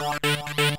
Música